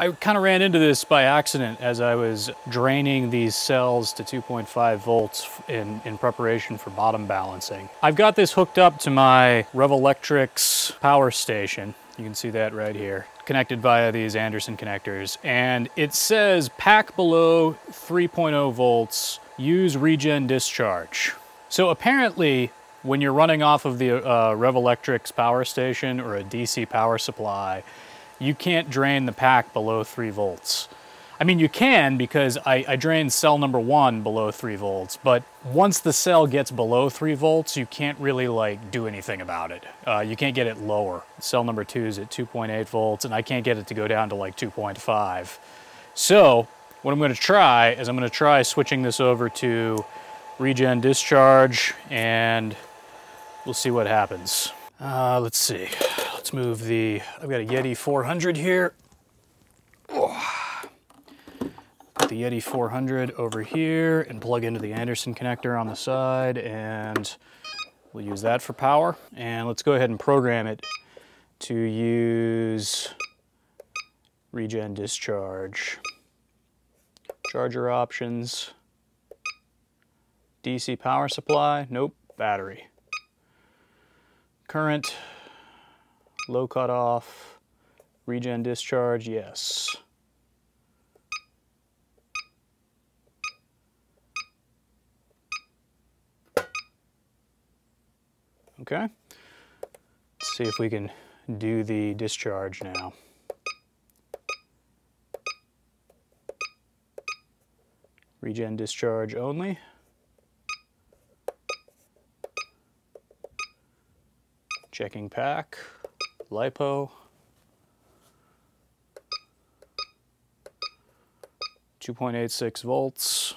I kind of ran into this by accident as I was draining these cells to 2.5 volts in, in preparation for bottom balancing. I've got this hooked up to my Revolectrix power station. You can see that right here, connected via these Anderson connectors. And it says pack below 3.0 volts, use regen discharge. So apparently when you're running off of the uh, Revolectrix power station or a DC power supply, you can't drain the pack below three volts. I mean, you can because I, I drained cell number one below three volts, but once the cell gets below three volts, you can't really like do anything about it. Uh, you can't get it lower. Cell number two is at 2.8 volts and I can't get it to go down to like 2.5. So what I'm gonna try is I'm gonna try switching this over to regen discharge and we'll see what happens. Uh, let's see. Let's move the, I've got a Yeti 400 here. Put the Yeti 400 over here and plug into the Anderson connector on the side and we'll use that for power. And let's go ahead and program it to use regen discharge. Charger options, DC power supply, nope, battery. Current, low cutoff, regen discharge, yes. Okay, let's see if we can do the discharge now. Regen discharge only. Checking pack, LiPo. 2.86 volts.